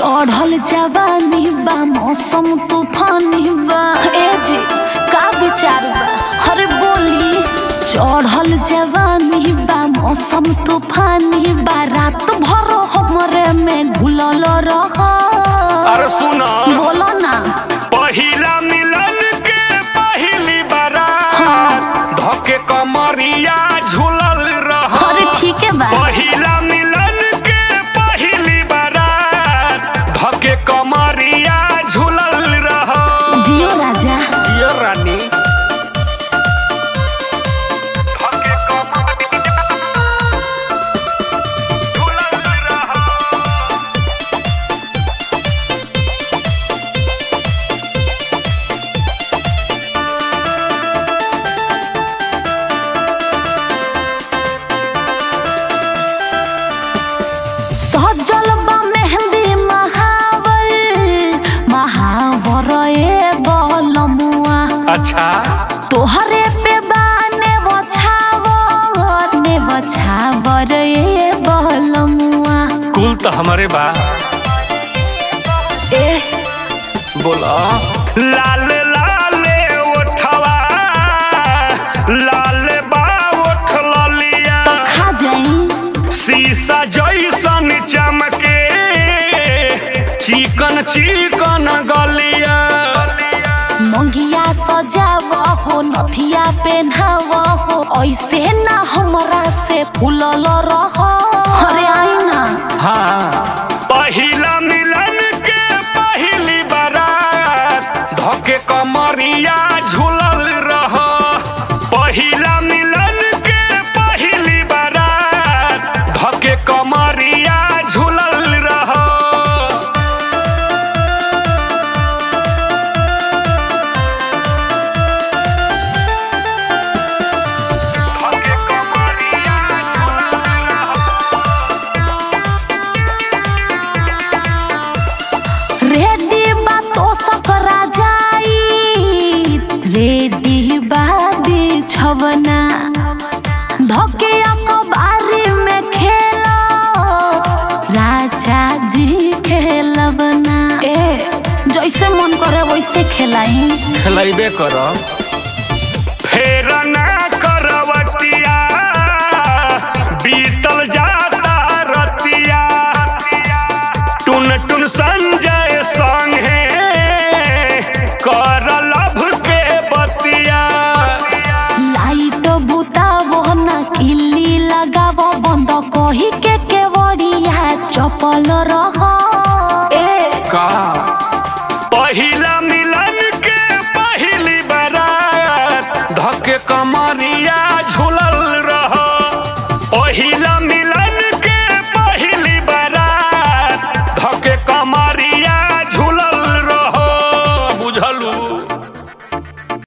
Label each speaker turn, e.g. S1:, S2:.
S1: चढ़ल जवानी बा, मौसम तूफानी बा। ए जी, का विचार बा? अरे बोली, चढ़ल जवानी बा, मौसम तूफानी बा। रात भर हमरे में घुलल रह
S2: तो हमारे बा
S1: ए।
S2: बोला लाल लाल ओठवा लाल बा ओठ ललिया
S1: तो खा जाई।
S2: शीशा जैसन चमके चिकन चिकन गलिया।
S1: मंगिया सजाव हो नथिया पहनाव हो ऐसे ना हमरा से फूलल रह। como Villa. वैसे खेलाई
S2: खेलैबे कर। फेर ना करवटिया बीतल जाता रतिया। टुन टुन संजय संगे कर लभ के बतिया।
S1: लाइट बुतावो ना किल्ली लगावो बंद कही के केवड़िया चपल रह। ए
S2: का que camarilla